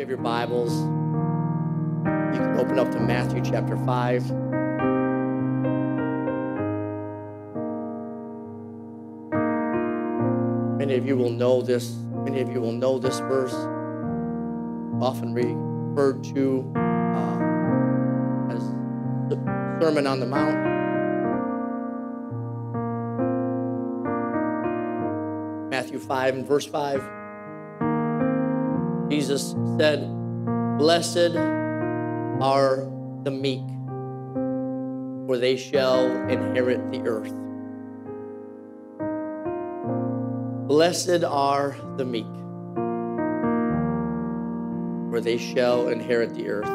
you have your Bibles, you can open up to Matthew chapter 5. Many of you will know this. Many of you will know this verse, often referred to uh, as the Sermon on the Mount. Matthew 5 and verse 5. Jesus said, Blessed are the meek, for they shall inherit the earth. Blessed are the meek, for they shall inherit the earth.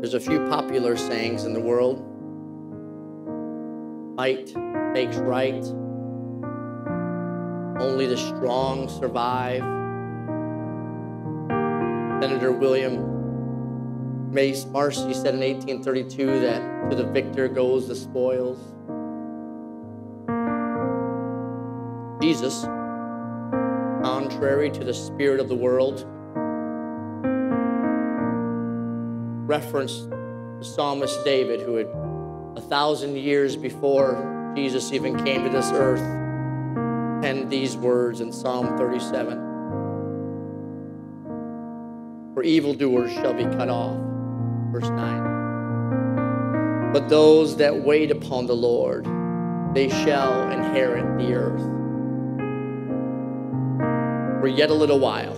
There's a few popular sayings in the world. Might makes right. Only the strong survive. Senator William Mace Marcy said in 1832 that to the victor goes the spoils. Jesus, contrary to the spirit of the world, referenced the psalmist David, who had a thousand years before Jesus even came to this earth, these words in Psalm 37 For evildoers shall be cut off. Verse 9. But those that wait upon the Lord, they shall inherit the earth for yet a little while,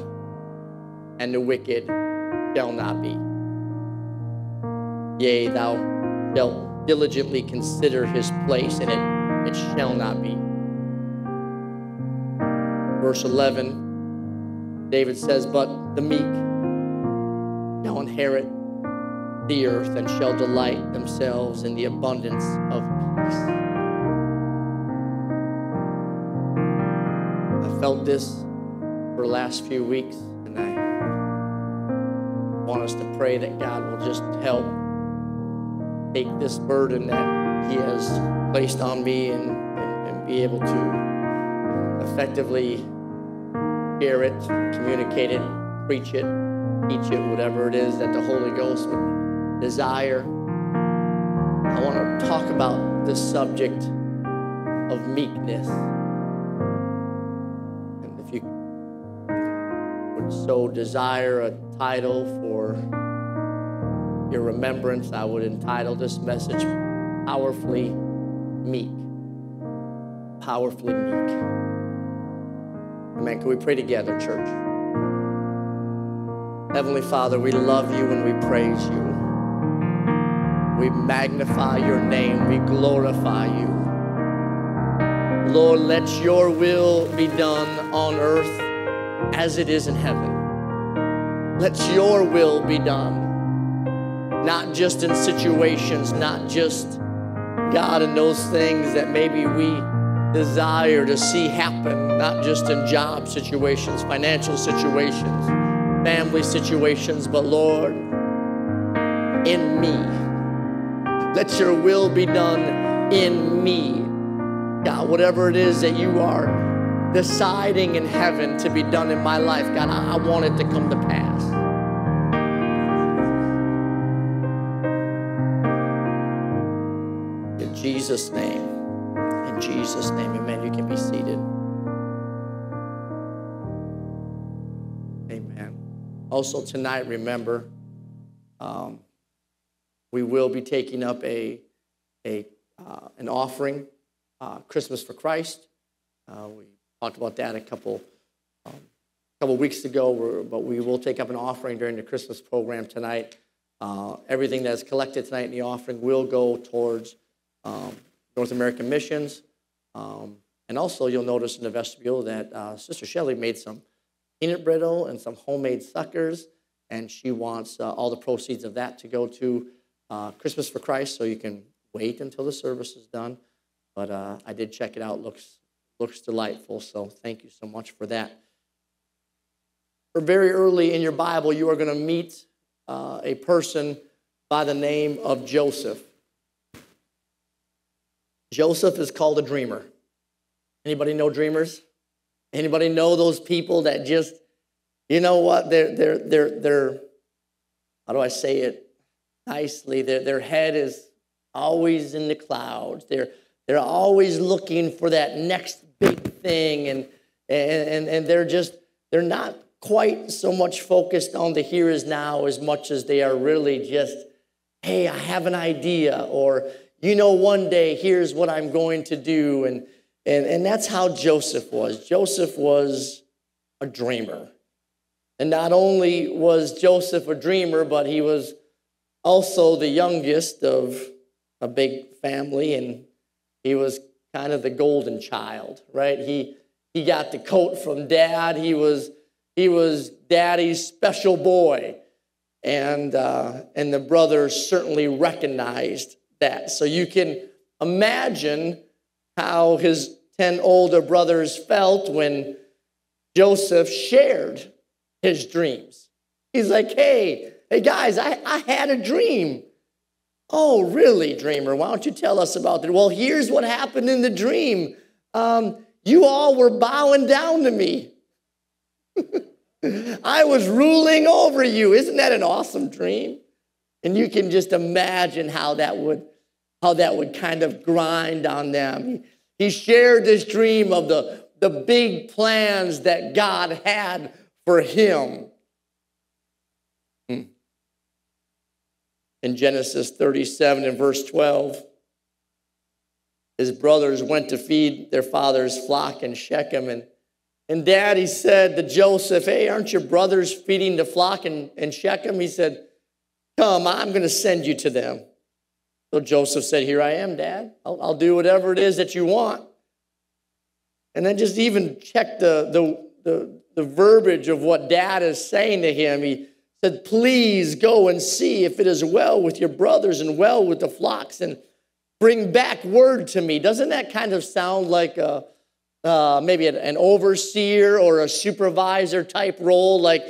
and the wicked shall not be. Yea, thou shalt diligently consider his place, and it, it shall not be. Verse 11, David says, But the meek shall inherit the earth and shall delight themselves in the abundance of peace. I felt this for the last few weeks, and I want us to pray that God will just help take this burden that He has placed on me and, and, and be able to effectively share it, communicate it, preach it, teach it, whatever it is that the Holy Ghost would desire. I want to talk about the subject of meekness. And if you would so desire a title for your remembrance, I would entitle this message Powerfully Meek. Powerfully Meek. Amen. Can we pray together, church? Heavenly Father, we love you and we praise you. We magnify your name, we glorify you. Lord, let your will be done on earth as it is in heaven. Let your will be done, not just in situations, not just, God, in those things that maybe we desire to see happen, not just in job situations, financial situations, family situations, but Lord, in me. Let your will be done in me. God, whatever it is that you are deciding in heaven to be done in my life. God, I, I want it to come to pass. In Jesus' name. Jesus' name, amen. You can be seated. Amen. Also, tonight, remember, um, we will be taking up a, a, uh, an offering, uh, Christmas for Christ. Uh, we talked about that a couple um, couple weeks ago, but we will take up an offering during the Christmas program tonight. Uh, everything that is collected tonight in the offering will go towards um, North American missions. Um, and also, you'll notice in the vestibule that uh, Sister Shelley made some peanut brittle and some homemade suckers, and she wants uh, all the proceeds of that to go to uh, Christmas for Christ. So you can wait until the service is done. But uh, I did check it out; looks looks delightful. So thank you so much for that. Or very early in your Bible, you are going to meet uh, a person by the name of Joseph. Joseph is called a dreamer. Anybody know dreamers? Anybody know those people that just you know what? They're, they're, they're, they're, how do I say it nicely? Their, their head is always in the clouds. They're, they're always looking for that next big thing. And, and, and they're just, they're not quite so much focused on the here is now as much as they are really just, hey, I have an idea, or, you know, one day here's what I'm going to do. And, and, and that's how Joseph was. Joseph was a dreamer. And not only was Joseph a dreamer, but he was also the youngest of a big family, and he was kind of the golden child, right? He, he got the coat from dad. He was, he was daddy's special boy. And, uh, and the brothers certainly recognized that. So you can imagine how his 10 older brothers felt when Joseph shared his dreams. He's like, hey, hey guys, I, I had a dream. Oh, really, dreamer? Why don't you tell us about it? Well, here's what happened in the dream. Um, you all were bowing down to me. I was ruling over you. Isn't that an awesome dream? And you can just imagine how that would, how that would kind of grind on them. He he shared this dream of the, the big plans that God had for him. Hmm. In Genesis 37 and verse 12, his brothers went to feed their father's flock in Shechem. And, and daddy said to Joseph, Hey, aren't your brothers feeding the flock in, in Shechem? He said, Come, I'm going to send you to them. So Joseph said, Here I am, Dad. I'll, I'll do whatever it is that you want. And then just even check the, the, the, the verbiage of what dad is saying to him. He said, Please go and see if it is well with your brothers and well with the flocks and bring back word to me. Doesn't that kind of sound like a, uh, maybe an, an overseer or a supervisor type role? Like,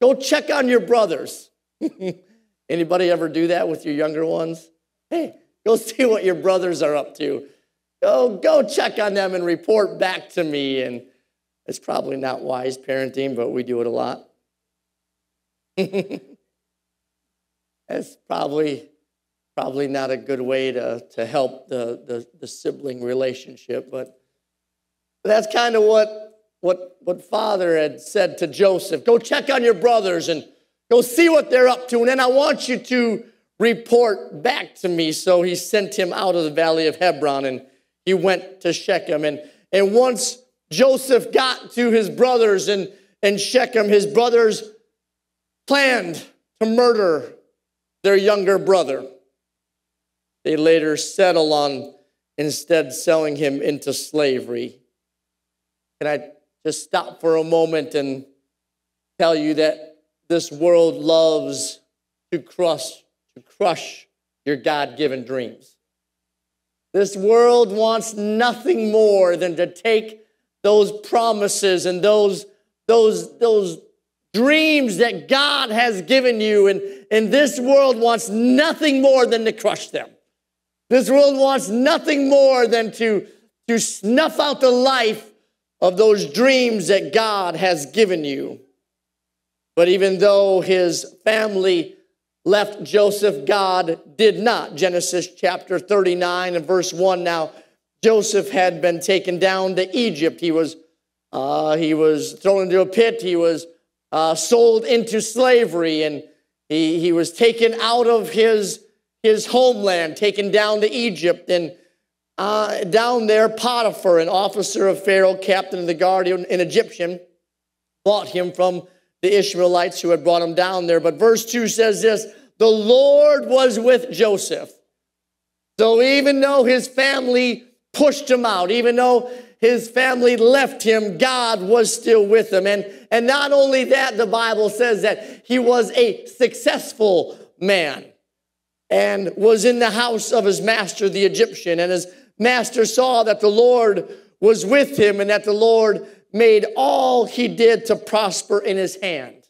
go check on your brothers. Anybody ever do that with your younger ones? Hey, go see what your brothers are up to. Go, go check on them and report back to me. And it's probably not wise parenting, but we do it a lot. That's probably probably not a good way to, to help the, the, the sibling relationship, but that's kind of what, what, what father had said to Joseph. Go check on your brothers and go see what they're up to, and then I want you to report back to me. So he sent him out of the valley of Hebron and he went to Shechem. And, and once Joseph got to his brothers in, in Shechem, his brothers planned to murder their younger brother. They later settle on instead selling him into slavery. Can I just stop for a moment and tell you that this world loves to crush, to crush your God given dreams? This world wants nothing more than to take those promises and those, those, those dreams that God has given you. And, and this world wants nothing more than to crush them. This world wants nothing more than to, to snuff out the life of those dreams that God has given you. But even though his family left Joseph, God did not. Genesis chapter 39 and verse 1. Now, Joseph had been taken down to Egypt. He was, uh, he was thrown into a pit. He was uh, sold into slavery, and he, he was taken out of his, his homeland, taken down to Egypt. And uh, down there, Potiphar, an officer of Pharaoh, captain of the guard, an Egyptian, bought him from the Ishmaelites who had brought him down there. But verse 2 says this the Lord was with Joseph. So even though his family pushed him out. Even though his family left him, God was still with him. And, and not only that, the Bible says that he was a successful man and was in the house of his master, the Egyptian. And his master saw that the Lord was with him and that the Lord made all he did to prosper in his hand.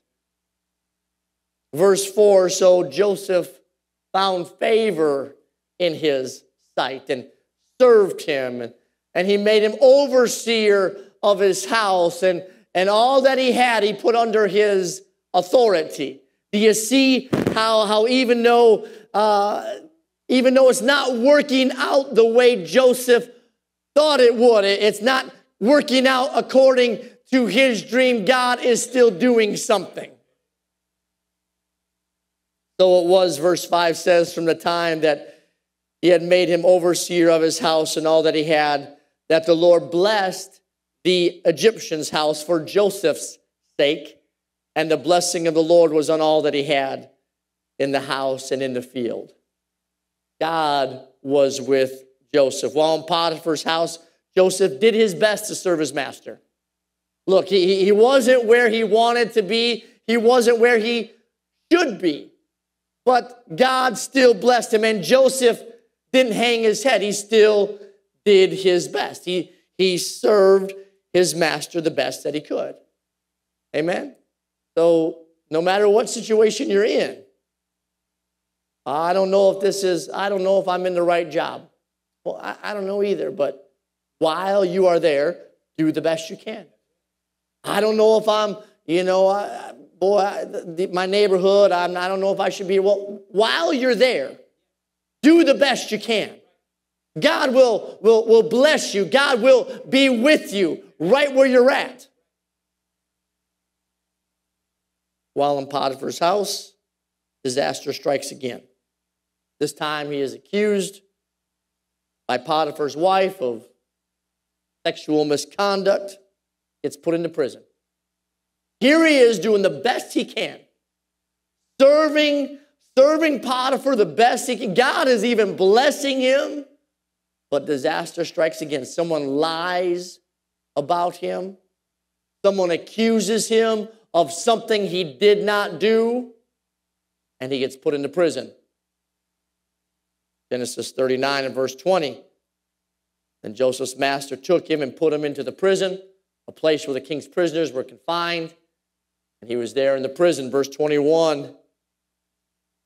Verse 4 So Joseph found favor in his sight. And served him and he made him overseer of his house and and all that he had, he put under his authority. Do you see how, how even though uh, even though it's not working out the way Joseph thought it would, it's not working out according to his dream, God is still doing something. So it was, verse 5 says, from the time that he had made him overseer of his house and all that he had, that the Lord blessed the Egyptian's house for Joseph's sake, and the blessing of the Lord was on all that he had in the house and in the field. God was with Joseph. While in Potiphar's house, Joseph did his best to serve his master. Look, he, he wasn't where he wanted to be, he wasn't where he should be. But God still blessed him, and Joseph didn't hang his head. He still did his best. He, he served his master the best that he could. Amen? So, no matter what situation you're in, I don't know if this is, I don't know if I'm in the right job. Well, I, I don't know either, but while you are there, do the best you can. I don't know if I'm, you know, I, boy, I, the, my neighborhood, I'm, I don't know if I should be. Well, while you're there, do the best you can. God will, will, will bless you. God will be with you right where you're at. While in Potiphar's house, disaster strikes again. This time he is accused by Potiphar's wife of sexual misconduct, gets put into prison. Here he is doing the best he can, serving, serving Potiphar the best he can. God is even blessing him, but disaster strikes again. Someone lies about him, someone accuses him of something he did not do, and he gets put into prison. Genesis 39 and verse 20. Then Joseph's master took him and put him into the prison, a place where the king's prisoners were confined. And he was there in the prison. Verse 21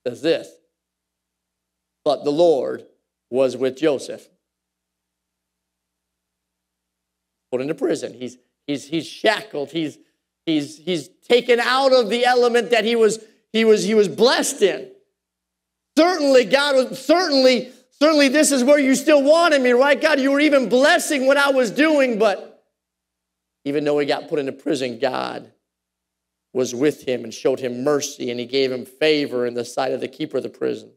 says this But the Lord was with Joseph. Put into prison. He's, he's, he's shackled. He's, he's, he's taken out of the element that he was, he was, he was blessed in. Certainly, God was certainly, certainly this is where you still wanted me, right? God, you were even blessing what I was doing, but even though he got put into prison, God was with him and showed him mercy, and he gave him favor in the sight of the keeper of the prison.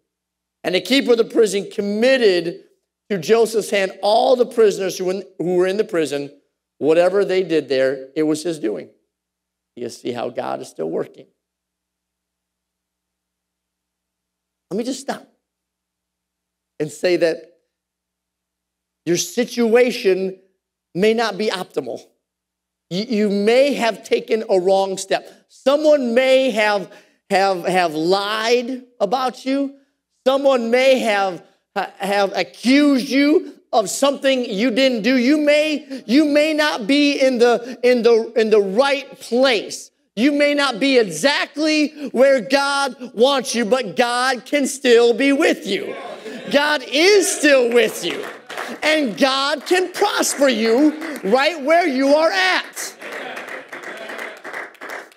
And the keeper of the prison committed to Joseph's hand all the prisoners who were in the prison. Whatever they did there, it was his doing. You see how God is still working. Let me just stop and say that your situation may not be optimal. You, may have taken a wrong step. Someone may have, have, have lied about you. Someone may have, have accused you of something you didn't do. You may, you may not be in the, in, the, in the right place. You may not be exactly where God wants you, but God can still be with you. God is still with you. And God can prosper you right where you are at.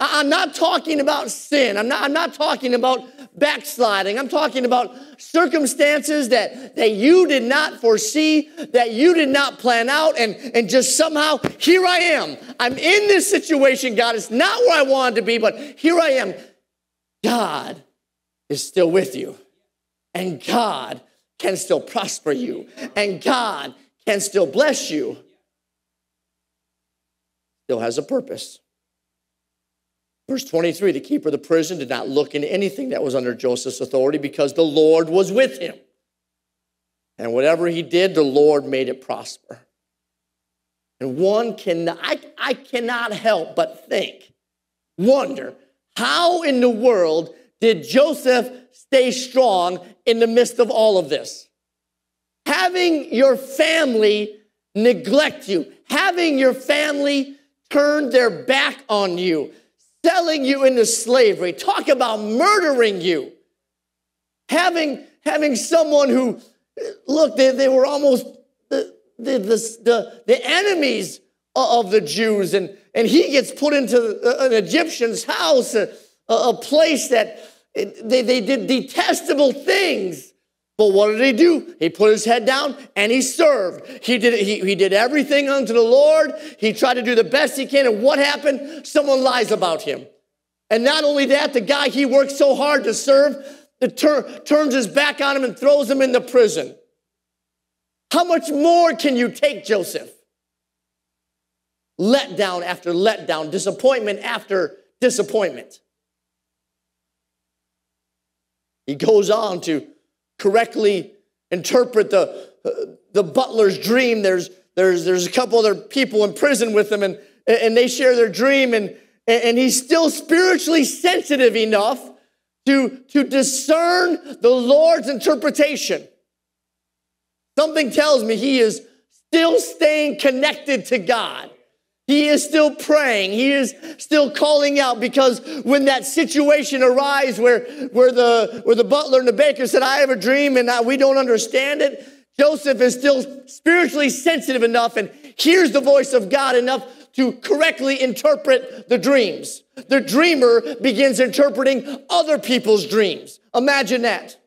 I'm not talking about sin. I'm not, I'm not talking about backsliding. I'm talking about circumstances that, that you did not foresee, that you did not plan out, and, and just somehow, here I am. I'm in this situation, God. It's not where I wanted to be, but here I am. God is still with you, and God can still prosper you, and God can still bless you. Still has a purpose. Verse 23 the keeper of the prison did not look into anything that was under Joseph's authority because the Lord was with him. And whatever he did, the Lord made it prosper. And one can, I, I cannot help but think, wonder, how in the world did Joseph stay strong in the midst of all of this? Having your family neglect you, having your family turn their back on you, selling you into slavery, talk about murdering you. Having, having someone who, look, they, they were almost the, the, the, the, enemies of the Jews and, and he gets put into uh, an Egyptian's house, a, a place that they, they did detestable things. But what did he do? He put his head down and he served. He did, he, he did everything unto the Lord. He tried to do the best he can. And what happened? Someone lies about him. And not only that, the guy he worked so hard to serve tur- turns his back on him and throws him into prison. How much more can you take, Joseph? Letdown after letdown, disappointment after disappointment. He goes on to correctly interpret the, uh, the butler's dream. There's, there's, there's a couple other people in prison with him, and, and they share their dream, and, and he's still spiritually sensitive enough to, to discern the Lord's interpretation. Something tells me he is still staying connected to God. He is still praying. He is still calling out because when that situation arises where, where, the, where the butler and the baker said, I have a dream and I, we don't understand it, Joseph is still spiritually sensitive enough and hears the voice of God enough to correctly interpret the dreams. The dreamer begins interpreting other people's dreams. Imagine that.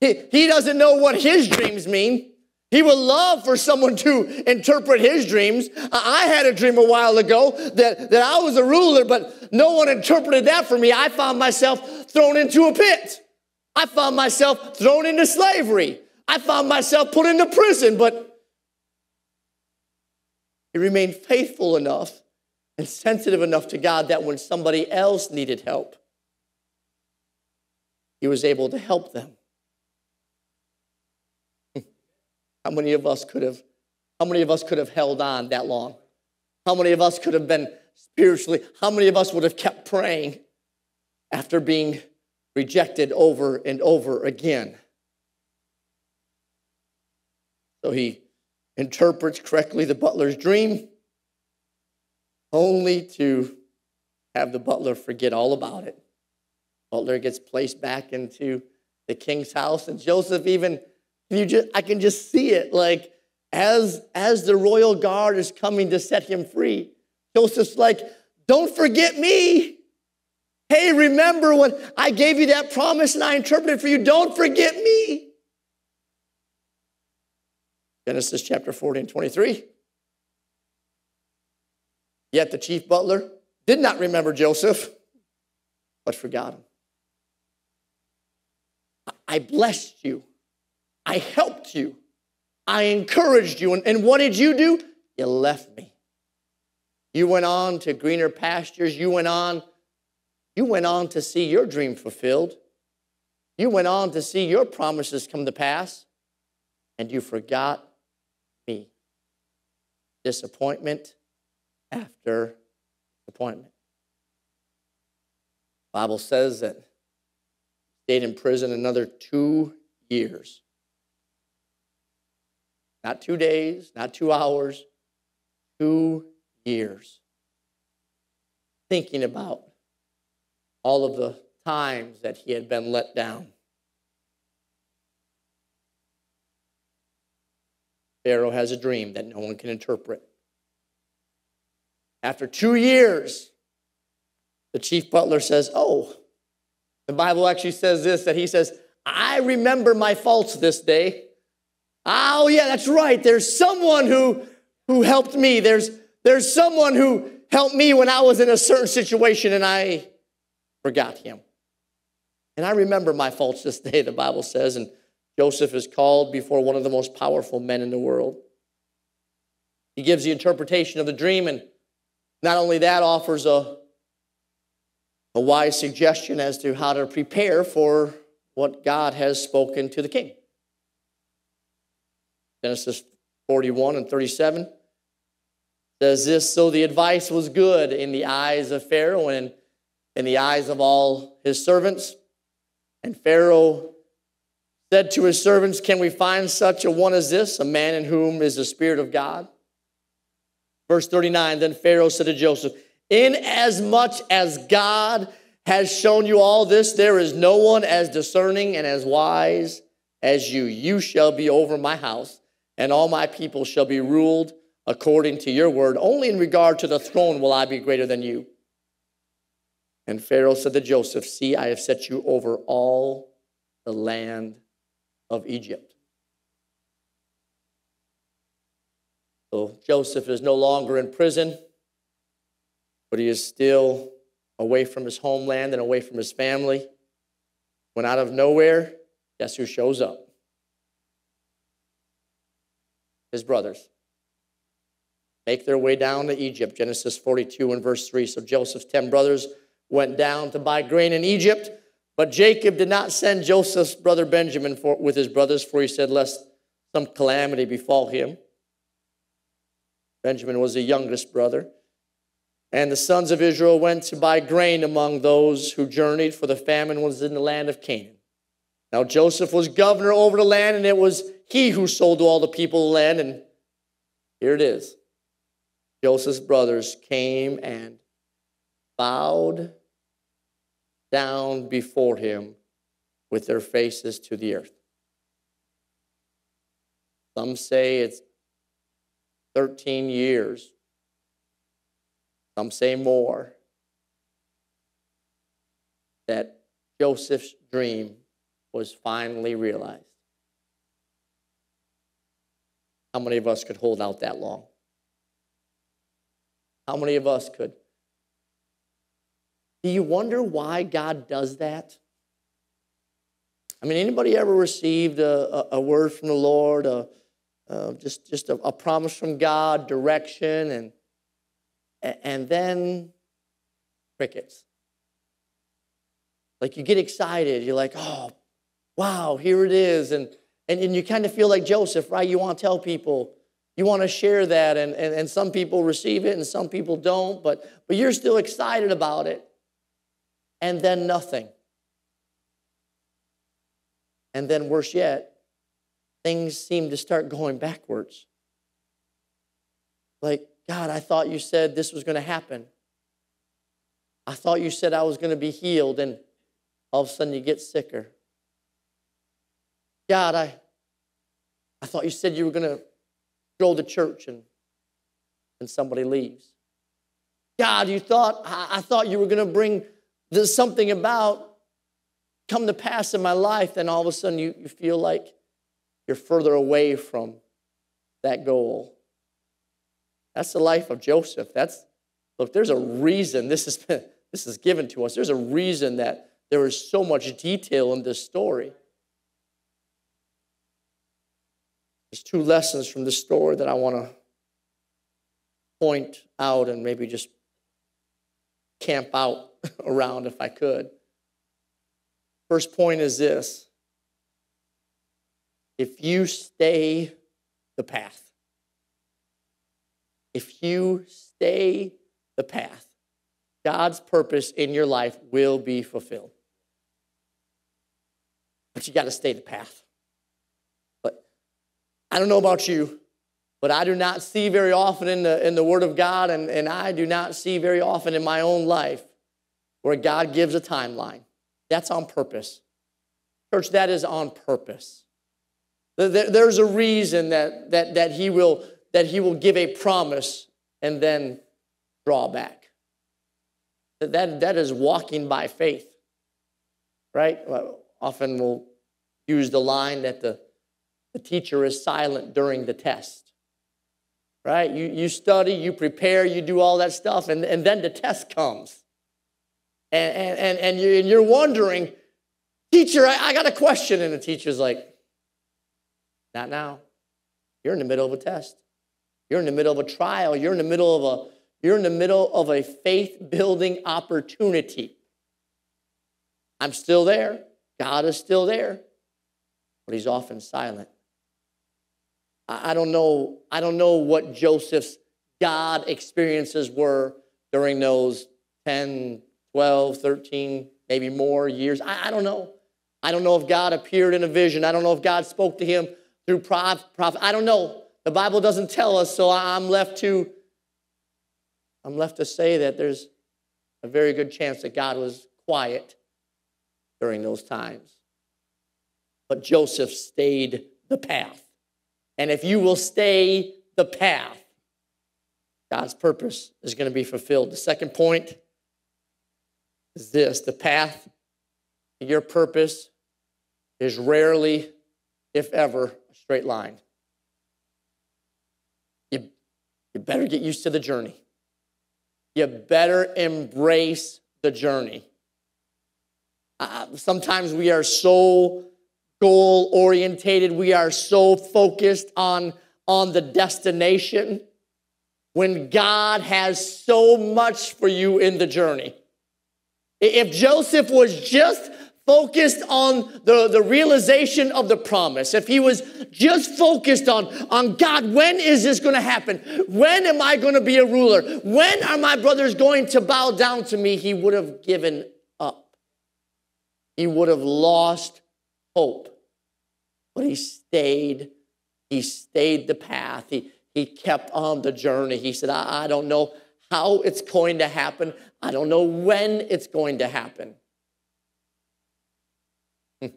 He, he doesn't know what his dreams mean. He would love for someone to interpret his dreams. I had a dream a while ago that, that I was a ruler, but no one interpreted that for me. I found myself thrown into a pit. I found myself thrown into slavery. I found myself put into prison, but he remained faithful enough and sensitive enough to God that when somebody else needed help, he was able to help them. How many of us could have, how many of us could have held on that long? How many of us could have been spiritually, how many of us would have kept praying after being rejected over and over again? So he interprets correctly the butler's dream, only to have the butler forget all about it. Butler gets placed back into the king's house, and Joseph even you just, I can just see it like as, as the royal guard is coming to set him free, Joseph's like, don't forget me. Hey, remember when I gave you that promise and I interpreted for you? Don't forget me. Genesis chapter 40 and 23. Yet the chief butler did not remember Joseph, but forgot him. I blessed you I helped you. I encouraged you. And, and what did you do? You left me. You went on to greener pastures. You went on. You went on to see your dream fulfilled. You went on to see your promises come to pass. And you forgot me. Disappointment after disappointment. Bible says that stayed in prison another two years. Not two days, not two hours, two years. Thinking about all of the times that he had been let down. Pharaoh has a dream that no one can interpret. After two years, the chief butler says, Oh, the Bible actually says this that he says, I remember my faults this day. Oh, yeah, that's right. There's someone who, who helped me. There's, there's someone who helped me when I was in a certain situation and I forgot him. And I remember my faults this day, the Bible says, and Joseph is called before one of the most powerful men in the world. He gives the interpretation of the dream, and not only that, offers a, a wise suggestion as to how to prepare for what God has spoken to the king. Genesis 41 and 37 says this So the advice was good in the eyes of Pharaoh and in the eyes of all his servants. And Pharaoh said to his servants, Can we find such a one as this, a man in whom is the Spirit of God? Verse 39 Then Pharaoh said to Joseph, Inasmuch as God has shown you all this, there is no one as discerning and as wise as you. You shall be over my house and all my people shall be ruled according to your word. Only in regard to the throne will I be greater than you. And Pharaoh said to Joseph, See, I have set you over all the land of Egypt. So Joseph is no longer in prison, but he is still away from his homeland and away from his family. When out of nowhere, guess who shows up? His brothers make their way down to Egypt. Genesis 42 and verse 3. So Joseph's 10 brothers went down to buy grain in Egypt, but Jacob did not send Joseph's brother Benjamin for, with his brothers, for he said, Lest some calamity befall him. Benjamin was the youngest brother. And the sons of Israel went to buy grain among those who journeyed, for the famine was in the land of Canaan. Now Joseph was governor over the land, and it was he who sold to all the people the land. And here it is Joseph's brothers came and bowed down before him with their faces to the earth. Some say it's 13 years, some say more, that Joseph's dream was finally realized. How many of us could hold out that long? How many of us could? Do you wonder why God does that? I mean, anybody ever received a, a, a word from the Lord, a, uh, just, just a, a, promise from God, direction, and, and then crickets. Like you get excited, you're like, oh, wow, here it is. And, and, and you kind of feel like Joseph, right? You want to tell people, you want to share that, and, and, and some people receive it and some people don't, but, but you're still excited about it. And then nothing. And then, worse yet, things seem to start going backwards. Like, God, I thought you said this was going to happen. I thought you said I was going to be healed, and all of a sudden you get sicker. God, I, I thought you said you were going to go to church and, and somebody leaves. God, you thought, I, I thought you were going to bring this, something about come to pass in my life, then all of a sudden you, you feel like you're further away from that goal. That's the life of Joseph. That's look, there's a reason this been this is given to us. There's a reason that there is so much detail in this story. There's two lessons from this story that I want to point out and maybe just camp out around if I could. First point is this if you stay the path, if you stay the path, God's purpose in your life will be fulfilled. But you got to stay the path. I don't know about you, but I do not see very often in the, in the Word of God, and, and I do not see very often in my own life where God gives a timeline. That's on purpose. Church, that is on purpose. There's a reason that, that, that, he will, that he will give a promise and then draw back. That, that is walking by faith, right? Often we'll use the line that the the teacher is silent during the test. Right? You, you study, you prepare, you do all that stuff, and, and then the test comes. And, and, and, and, you, and you're wondering, teacher, I, I got a question. And the teacher's like, not now. You're in the middle of a test. You're in the middle of a trial. You're in the middle of a you're in the middle of a faith building opportunity. I'm still there. God is still there. But he's often silent. I don't know, I don't know what Joseph's God experiences were during those 10, 12, 13, maybe more years. I, I don't know. I don't know if God appeared in a vision. I don't know if God spoke to him through prophet. I don't know. The Bible doesn't tell us, so I'm left to I'm left to say that there's a very good chance that God was quiet during those times. But Joseph stayed the path. And if you will stay the path, God's purpose is going to be fulfilled. The second point is this the path to your purpose is rarely, if ever, a straight line. You, you better get used to the journey. You better embrace the journey. Uh, sometimes we are so goal orientated, we are so focused on, on the destination when God has so much for you in the journey. If Joseph was just focused on the, the realization of the promise, if he was just focused on, on God, when is this going to happen? When am I going to be a ruler? When are my brothers going to bow down to me? He would have given up. He would have lost hope. But he stayed. He stayed the path. He, he kept on the journey. He said, I, I don't know how it's going to happen. I don't know when it's going to happen. Hmm.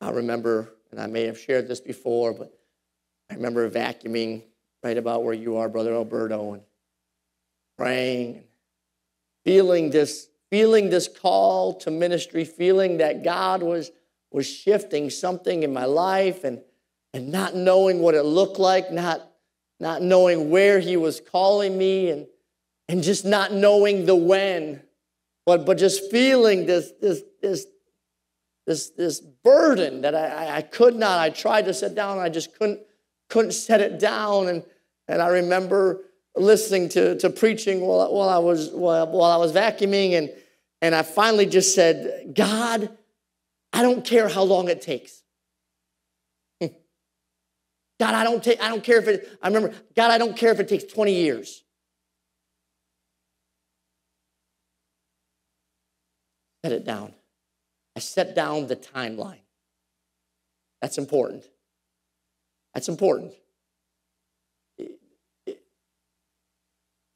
I remember, and I may have shared this before, but I remember vacuuming right about where you are, Brother Alberto, and praying, feeling this, feeling this call to ministry, feeling that God was, was shifting something in my life and and not knowing what it looked like, not, not knowing where he was calling me, and, and just not knowing the when, but, but just feeling this, this, this, this, this burden that I, I could not. I tried to sit down, I just couldn't, couldn't set it down. And, and I remember listening to, to preaching while, while, I was, while, while I was vacuuming, and, and I finally just said, God, I don't care how long it takes. God, I don't take, I don't care if it, I remember, God, I don't care if it takes 20 years. Set it down. I set down the timeline. That's important. That's important.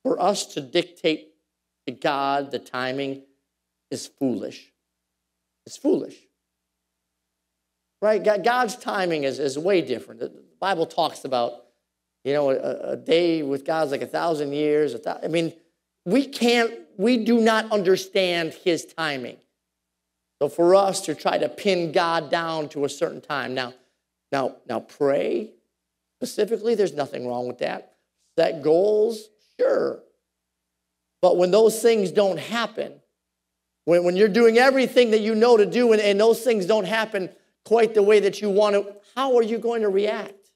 For us to dictate to God the timing is foolish. It's foolish. Right? God's timing is, is way different. The Bible talks about, you know, a, a day with God's like a thousand years. I mean, we can't, we do not understand his timing. So for us to try to pin God down to a certain time. Now, now, now pray specifically, there's nothing wrong with that. Set goals, sure. But when those things don't happen, when, when you're doing everything that you know to do and, and those things don't happen, quite the way that you want to, how are you going to react?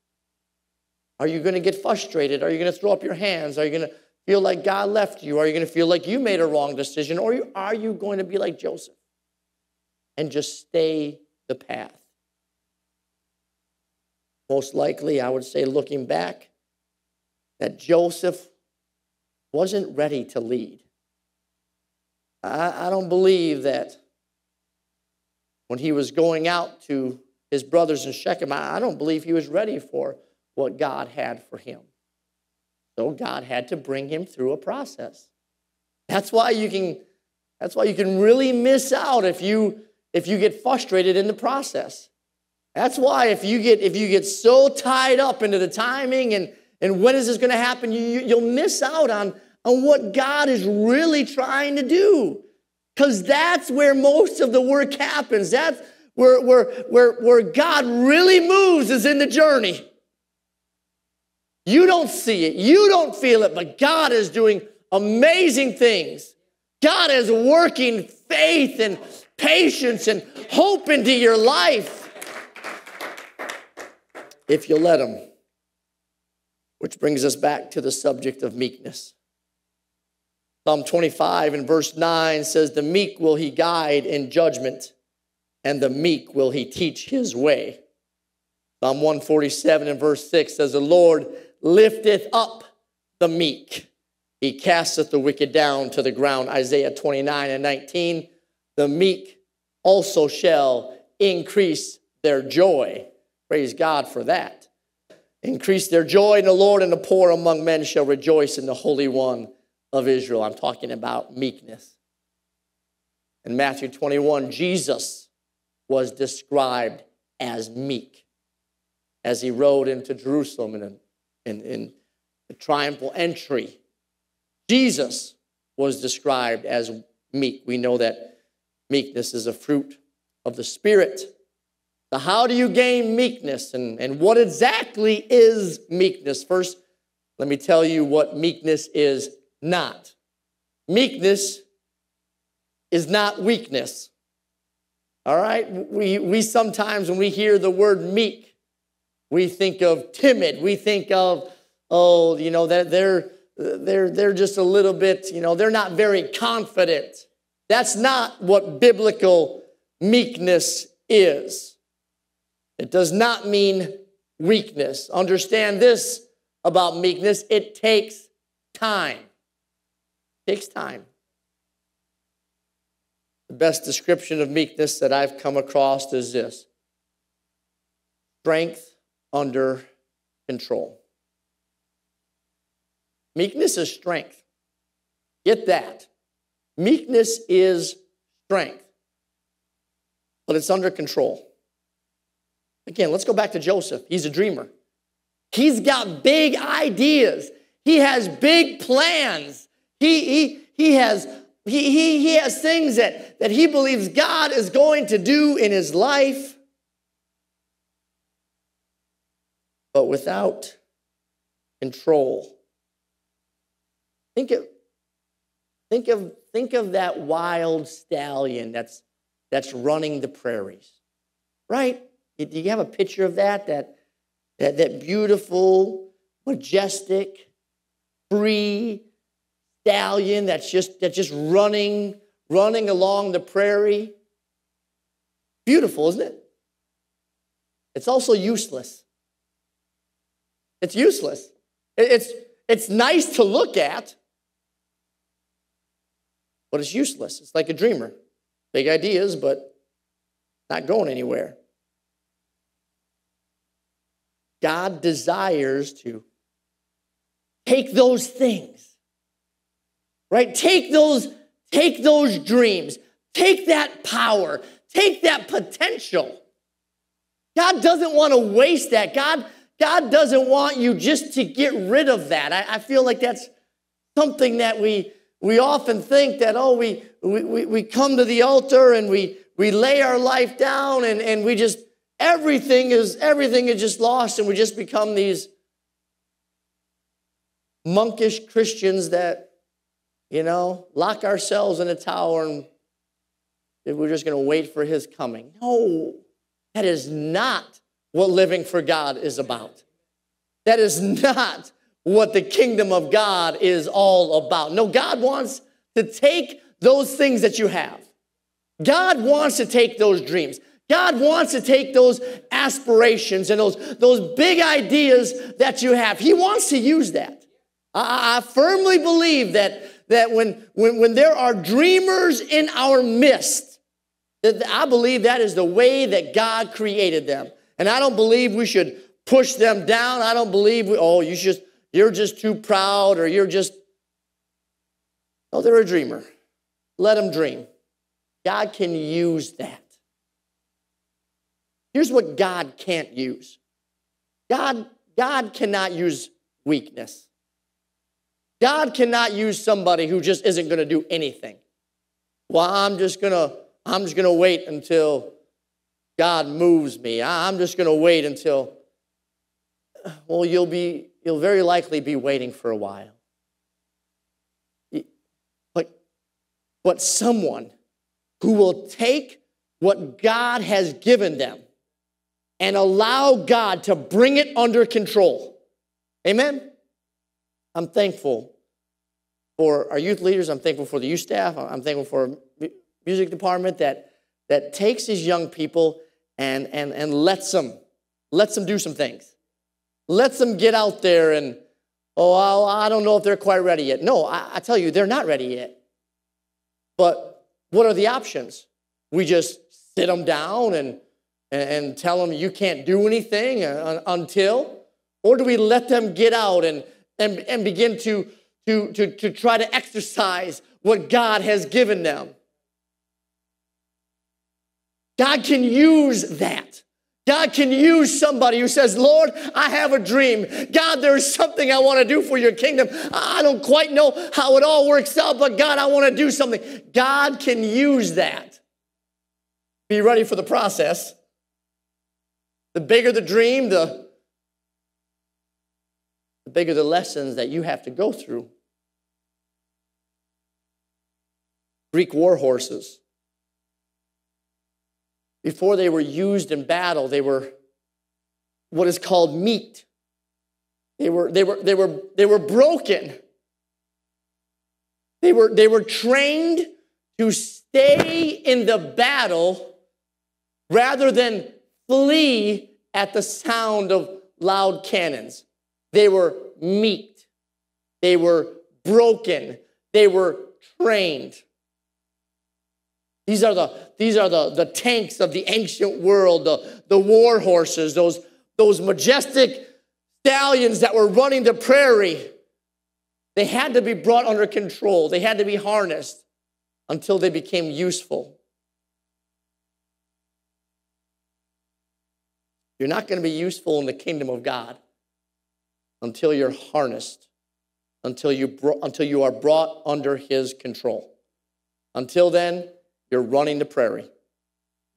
Are you going to get frustrated? Are you going to throw up your hands? Are you going to feel like God left you? Are you going to feel like you made a wrong decision? Or are you going to be like Joseph and just stay the path? Most likely, I would say, looking back, that Joseph wasn't ready to lead. I, I don't believe that when he was going out to his brothers in Shechem, I don't believe he was ready for what God had for him. So God had to bring him through a process. That's why you can that's why you can really miss out if you if you get frustrated in the process. That's why if you get if you get so tied up into the timing and and when is this going to happen, you, you'll miss out on, on what God is really trying to do. Because that's where most of the work happens. That's where, where, where, where God really moves is in the journey. You don't see it, you don't feel it, but God is doing amazing things. God is working faith and patience and hope into your life if you let Him. Which brings us back to the subject of meekness. Psalm 25 and verse 9 says, The meek will he guide in judgment, and the meek will he teach his way. Psalm 147 and verse 6 says, The Lord lifteth up the meek. He casteth the wicked down to the ground. Isaiah 29 and 19, the meek also shall increase their joy. Praise God for that. Increase their joy in the Lord, and the poor among men shall rejoice in the Holy One of Israel. I'm talking about meekness. In Matthew 21, Jesus was described as meek as he rode into Jerusalem in, in, in the triumphal entry. Jesus was described as meek. We know that meekness is a fruit of the Spirit. So, how do you gain meekness? And, and what exactly is meekness? First, let me tell you what meekness is not. Meekness is not weakness. All right? We, we sometimes, when we hear the word meek, we think of timid. We think of, oh, you know, that they're, they're, they're just a little bit, you know, they're not very confident. That's not what biblical meekness is. It does not mean weakness. Understand this about meekness it takes time. Takes time. The best description of meekness that I've come across is this strength under control. Meekness is strength. Get that. Meekness is strength, but it's under control. Again, let's go back to Joseph. He's a dreamer. He's got big ideas. He has big plans. He, he, he, has, he, he, he has things that, that he believes God is going to do in his life. But without control. Think of, think of, think of that wild stallion that's, that's running the prairies, right? Do you have a picture of that? That, that, that beautiful, majestic, free stallion that's just, that's just running, running along the prairie. Beautiful, isn't it? It's also useless. It's useless. It's, it's nice to look at, but it's useless. It's like a dreamer. Big ideas, but not going anywhere. God desires to take those things, right? Take those, take those dreams, take that power, take that potential. God doesn't want to waste that. God, God doesn't want you just to get rid of that. I, I feel like that's something that we we often think that, oh, we, we, we come to the altar and we, we lay our life down and, and we just everything is everything is just lost and we just become these monkish christians that you know lock ourselves in a tower and we're just going to wait for his coming. No that is not what living for god is about. That is not what the kingdom of god is all about. No god wants to take those things that you have. God wants to take those dreams. God wants to take those aspirations and those, those big ideas that you have. He wants to use that. I, I firmly believe that, that when, when, when there are dreamers in our midst, that I believe that is the way that God created them. And I don't believe we should push them down. I don't believe, we, oh, you just, you're just too proud or you're just, oh, they're a dreamer. Let them dream. God can use that. Here's what God can't use God, God cannot use weakness. God cannot use somebody who just isn't going to do anything. Well, I'm just going to I'm just going to wait until God moves me. I'm just going to wait until well, you'll be you'll very likely be waiting for a while. But but someone who will take what God has given them and allow God to bring it under control. Amen? I'm thankful for our youth leaders. I'm thankful for the youth staff. I'm thankful for music department that, that takes these young people and, and, and lets them, lets them do some things. Lets them get out there and, oh, I don't know if they're quite ready yet. No, I, I tell you, they're not ready yet. But what are the options? We just sit them down and and, and tell them you can't do anything uh, until? Or do we let them get out and, and, and begin to, to, to, to try to exercise what God has given them? God can use that. God can use somebody who says, Lord, I have a dream. God, there's something I want to do for your kingdom. I don't quite know how it all works out, but God, I want to do something. God can use that. Be ready for the process. The bigger the dream, the, the bigger the lessons that you have to go through. Greek war horses before they were used in battle, they were what is called meek. They were, they were, they were, they were broken. They were, they were trained to stay in the battle rather than flee at the sound of loud cannons. They were meek. They were broken. They were trained. These are the, these are the, the tanks of the ancient world, the, the war horses, those, those majestic stallions that were running the prairie. They had to be brought under control, they had to be harnessed until they became useful. You're not going to be useful in the kingdom of God until you're harnessed, until you, until you are brought under his control. Until then, you're running the prairie.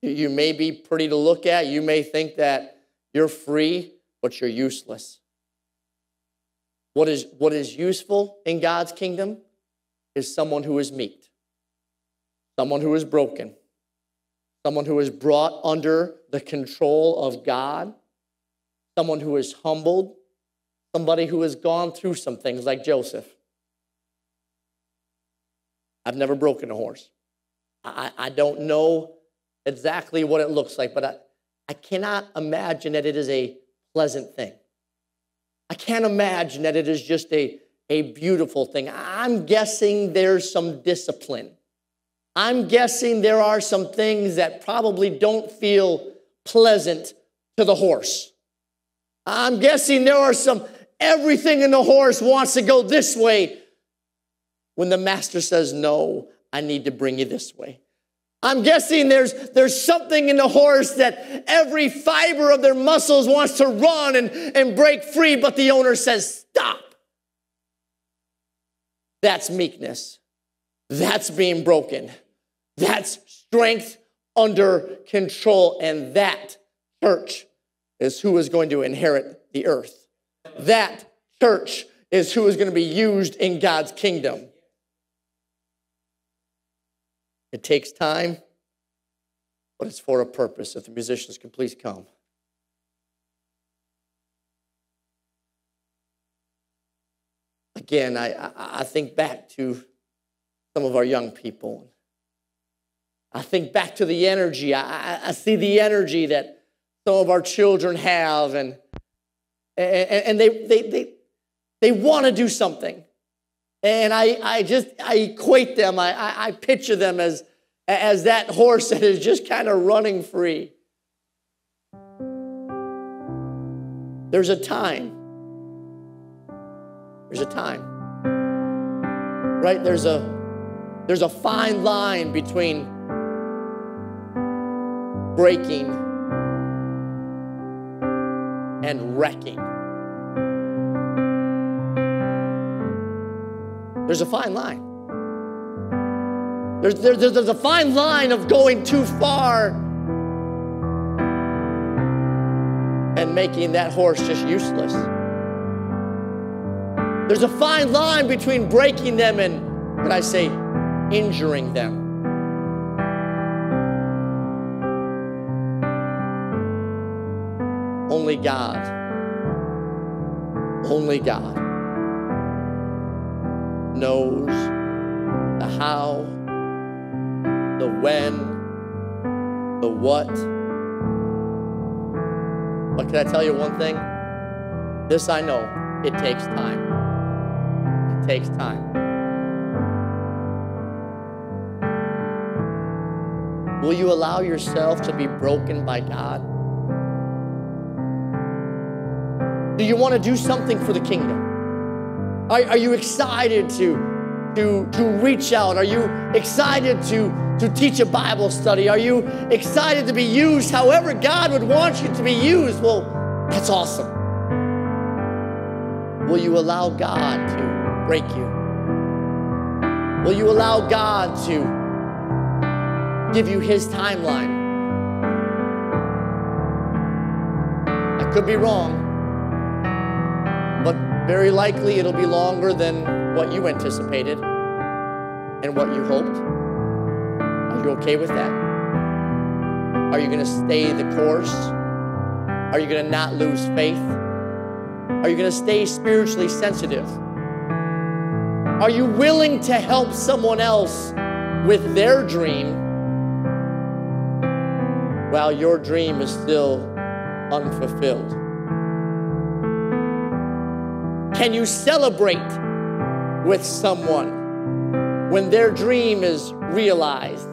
You may be pretty to look at. You may think that you're free, but you're useless. What is, what is useful in God's kingdom is someone who is meek, someone who is broken, someone who is brought under the control of God, someone who is humbled, somebody who has gone through some things like Joseph. I've never broken a horse. I, I don't know exactly what it looks like, but I, I cannot imagine that it is a pleasant thing. I can't imagine that it is just a, a beautiful thing. I'm guessing there's some discipline. I'm guessing there are some things that probably don't feel pleasant to the horse. I'm guessing there are some, everything in the horse wants to go this way when the master says, No, I need to bring you this way. I'm guessing there's, there's something in the horse that every fiber of their muscles wants to run and, and break free, but the owner says, stop. That's meekness. That's being broken. That's strength under control. And that church is who is going to inherit the earth. That church is who is going to be used in God's kingdom. It takes time, but it's for a purpose. If the musicians can please come. Again, I, I think back to some of our young people. I think back to the energy. I, I see the energy that some of our children have, and, and, and they, they, they, they want to do something. And I, I just, I equate them, I, I, I picture them as, as that horse that is just kind of running free. There's a time. There's a time. Right? There's a there's a fine line between breaking and wrecking. There's a fine line. There's, there's, there's a fine line of going too far and making that horse just useless. There's a fine line between breaking them and, can I say, injuring them. Only God, only God knows the how, the when, the what. But can I tell you one thing? This I know it takes time. It takes time. Will you allow yourself to be broken by God? Do you want to do something for the kingdom? Are, are you excited to, to, to reach out? Are you excited to, to teach a Bible study? Are you excited to be used however God would want you to be used? Well, that's awesome. Will you allow God to break you? Will you allow God to give you His timeline? I could be wrong, very likely it'll be longer than what you anticipated and what you hoped. Are you okay with that? Are you going to stay the course? Are you going to not lose faith? Are you going to stay spiritually sensitive? Are you willing to help someone else with their dream while your dream is still unfulfilled? Can you celebrate with someone when their dream is realized?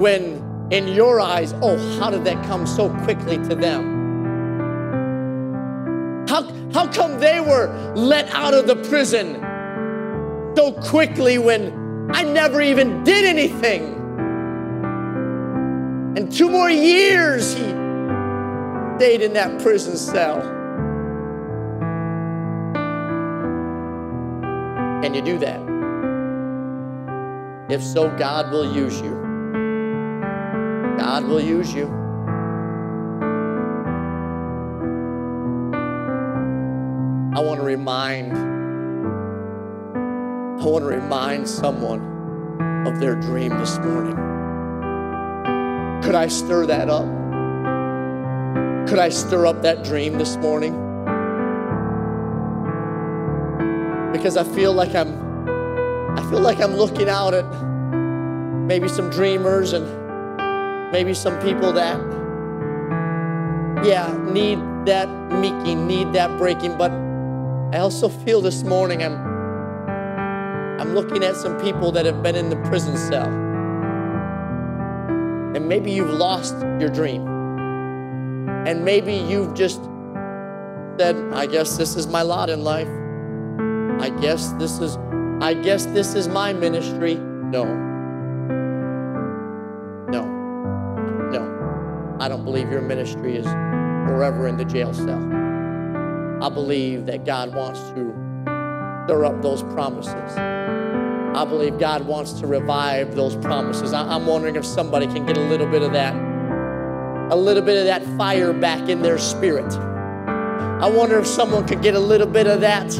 When in your eyes, oh, how did that come so quickly to them? How, how come they were let out of the prison so quickly when I never even did anything? And two more years he stayed in that prison cell. Can you do that? If so, God will use you. God will use you. I want to remind I want to remind someone of their dream this morning. Could I stir that up? Could I stir up that dream this morning? Because I feel like I'm I feel like I'm looking out at maybe some dreamers and maybe some people that yeah, need that meeking, need that breaking, but I also feel this morning I'm I'm looking at some people that have been in the prison cell. And maybe you've lost your dream. And maybe you've just said, I guess this is my lot in life. I guess this is I guess this is my ministry. No. No. No. I don't believe your ministry is forever in the jail cell. I believe that God wants to stir up those promises. I believe God wants to revive those promises. I, am wondering if somebody can get a little bit of that, a little bit of that fire back in their spirit. I wonder if someone could get a little bit of that,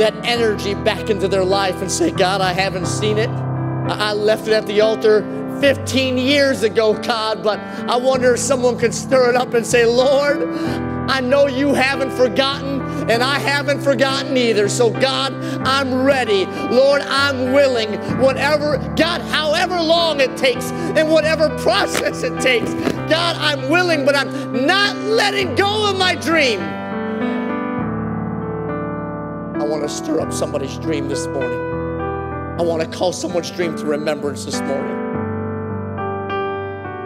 that energy back into their life and say, God, I haven't seen it. I left it at the altar 15 years ago, God, but I wonder if someone could stir it up and say, Lord, I know you haven't forgotten, and I haven't forgotten either. So, God, I'm ready. Lord, I'm willing. Whatever, God, however long it takes and whatever process it takes, God, I'm willing, but I'm not letting go of my dream. I want to stir up somebody's dream this morning. I want to call someone's dream to remembrance this morning.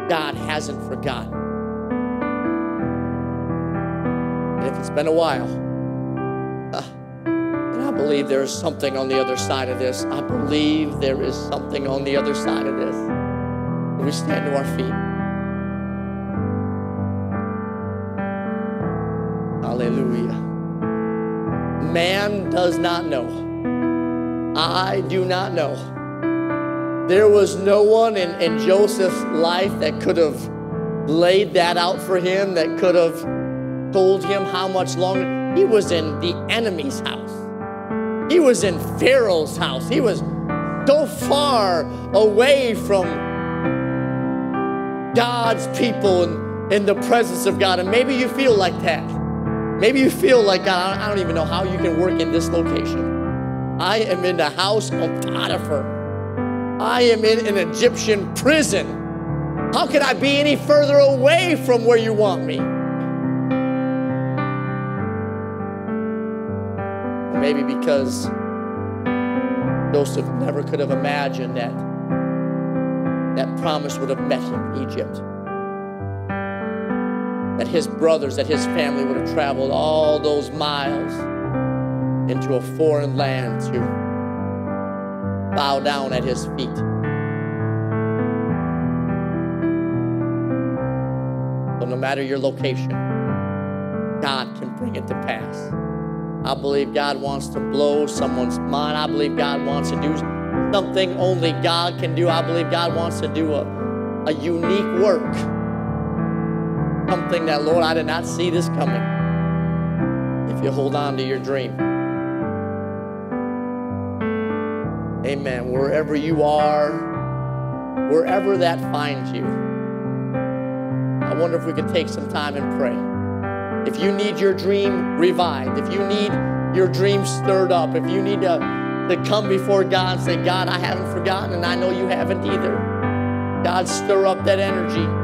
God hasn't forgotten. And if it's been a while, uh, and I believe there is something on the other side of this, I believe there is something on the other side of this. we stand to our feet. Man does not know. I do not know. There was no one in, in Joseph's life that could have laid that out for him, that could have told him how much longer. He was in the enemy's house, he was in Pharaoh's house. He was so far away from God's people and in the presence of God. And maybe you feel like that. Maybe you feel like, God, I don't even know how you can work in this location. I am in the house of Potiphar. I am in an Egyptian prison. How can I be any further away from where you want me? maybe because Joseph never could have imagined that that promise would have met him in Egypt that his brothers, that his family would have traveled all those miles into a foreign land to bow down at his feet. But no matter your location, God can bring it to pass. I believe God wants to blow someone's mind. I believe God wants to do something only God can do. I believe God wants to do a, a unique work Something that, Lord, I did not see this coming. If you hold on to your dream. Amen. Wherever you are, wherever that finds you, I wonder if we could take some time and pray. If you need your dream revived, if you need your dream stirred up, if you need to, to come before God and say, God, I haven't forgotten, and I know you haven't either. God, stir up that energy.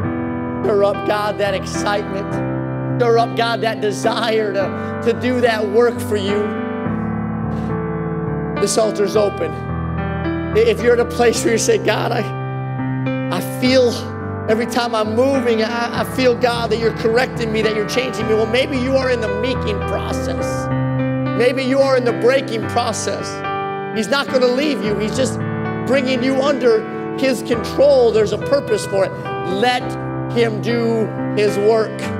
Stir up, God, that excitement. Stir up, God, that desire to, to do that work for you. This altar's open. If you're at a place where you say, God, I, I feel every time I'm moving, I, I feel, God, that you're correcting me, that you're changing me. Well, maybe you are in the making process. Maybe you are in the breaking process. He's not going to leave you, He's just bringing you under His control. There's a purpose for it. Let Him do His work.